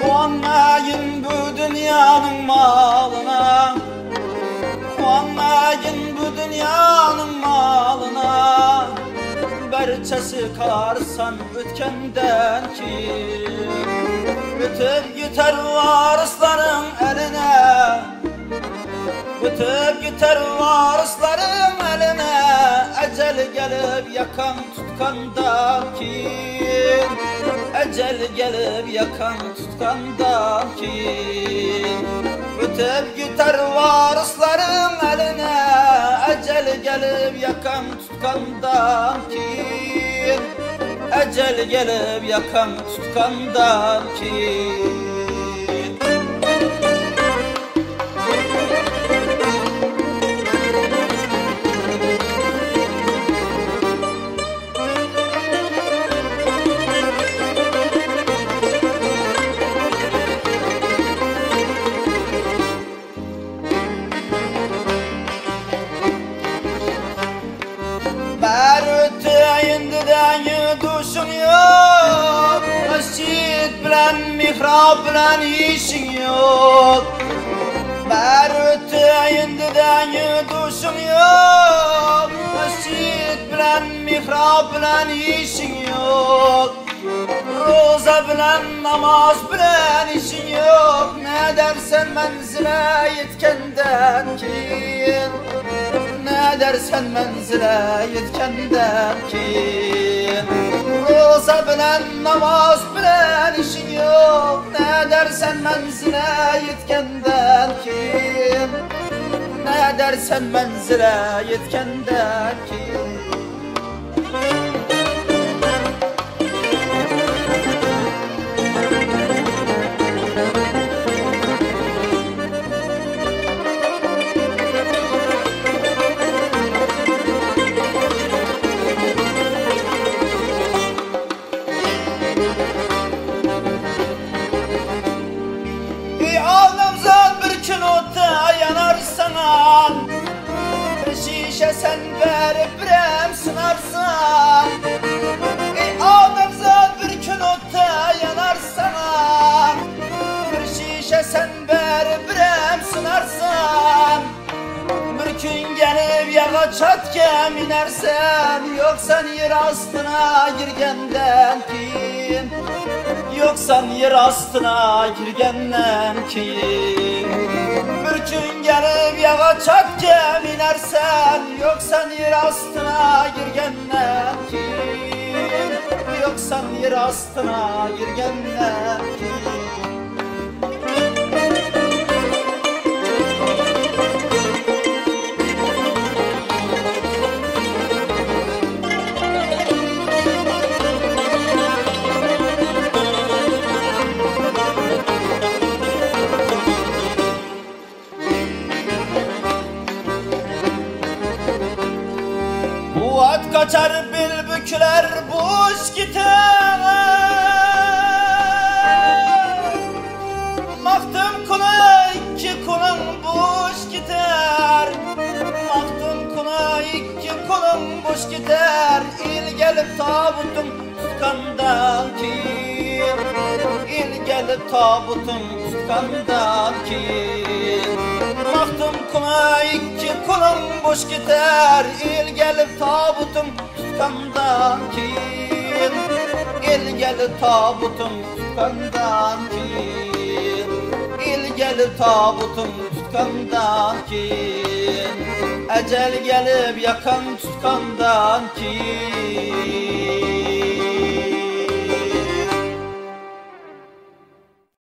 Kuanmayın bu dünyanın malına. Kuanmayın bu dünyanın malına. Berçesi karsan ötkenden ki. Bütün gitar varisların eline. Varisların eline Ecel gelip yakan tutkandan kim Ecel gelip yakan tutkandan kim Bütün gitar varisların eline Ecel gelip yakan tutkandan kim Ecel gelip yakan tutkandan kim Bərütü indidən yuduşun yok. Məscid bilən, mihrab bilən işin yok. Bərütü indidən yuduşun yok. Məscid bilən, mihrab bilən işin yok. Roza bilən, namaz bilən işin yok. Ne dersen menzile yetkenden kin ne dersen menzile yetkenden ki Roza bilen namaz bilen işin yok Ne dersen menzile yetkenden ki Ne dersen menzile yetkenden ki Şişe sen verip rem sınarsan Bir ağlamzan bir gün ota yanar sana Bir şişe sen verip rem sınarsan bir gün gelip yağa çatken inersen Yoksan yer astına girgenden kim Yoksan yer astına girgenden gün gelip yağa çatken inersen Yoksan yer astına girgenden kim Yoksan yer astına girgenden kim Bu at kaçar bülbükler boş gider Maktım kuna iki kunun boş gider Maktım kuna iki kunun boş gider İl gelip tabutum tutkandan kim İl gelip tabutum tutkandan kim Baktım kuna iki kulum boş gider İl gelip tabutum tutkandan kim İl gelip tabutum tutkandan kim İl gelip tabutum tutkandan kim Ecel gelip yakan tutkandan kim